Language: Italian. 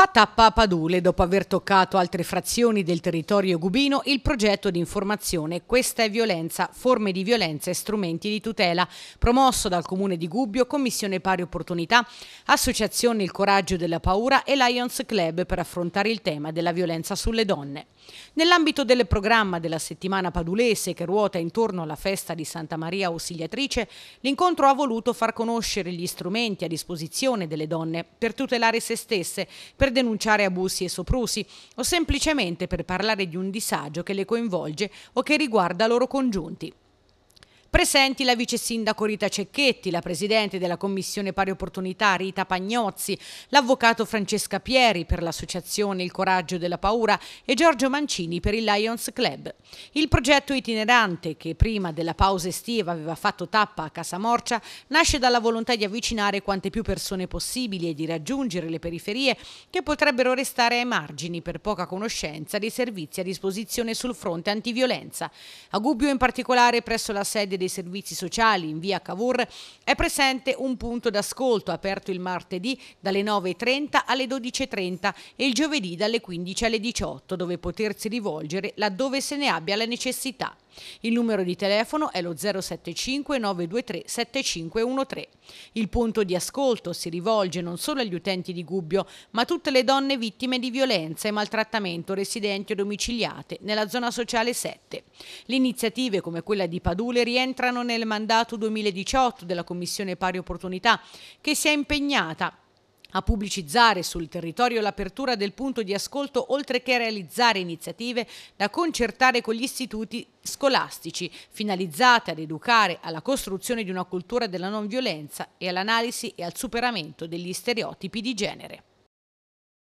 Fa tappa a Padule dopo aver toccato altre frazioni del territorio gubino il progetto di informazione Questa è violenza, forme di violenza e strumenti di tutela, promosso dal Comune di Gubbio, Commissione Pari Opportunità, Associazione Il Coraggio della Paura e Lions Club per affrontare il tema della violenza sulle donne. Nell'ambito del programma della settimana padulese che ruota intorno alla festa di Santa Maria Ausiliatrice, l'incontro ha voluto far conoscere gli strumenti a disposizione delle donne per tutelare se stesse, per denunciare abusi e soprusi o semplicemente per parlare di un disagio che le coinvolge o che riguarda loro congiunti. Presenti la vice sindaco Rita Cecchetti, la presidente della Commissione Pari Opportunità Rita Pagnozzi, l'avvocato Francesca Pieri per l'associazione Il Coraggio della Paura e Giorgio Mancini per il Lions Club. Il progetto itinerante, che prima della pausa estiva aveva fatto tappa a Casa Morcia, nasce dalla volontà di avvicinare quante più persone possibili e di raggiungere le periferie che potrebbero restare ai margini per poca conoscenza dei servizi a disposizione sul fronte antiviolenza. A Gubbio in particolare presso la sede dei servizi sociali in via Cavour è presente un punto d'ascolto aperto il martedì dalle 9.30 alle 12.30 e il giovedì dalle 15 alle 18 dove potersi rivolgere laddove se ne abbia la necessità. Il numero di telefono è lo 075 923 7513. Il punto di ascolto si rivolge non solo agli utenti di Gubbio, ma a tutte le donne vittime di violenza e maltrattamento residenti o domiciliate nella zona sociale 7. Le iniziative come quella di Padule rientrano nel mandato 2018 della Commissione Pari Opportunità, che si è impegnata a pubblicizzare sul territorio l'apertura del punto di ascolto oltre che a realizzare iniziative da concertare con gli istituti scolastici finalizzate ad educare alla costruzione di una cultura della non violenza e all'analisi e al superamento degli stereotipi di genere.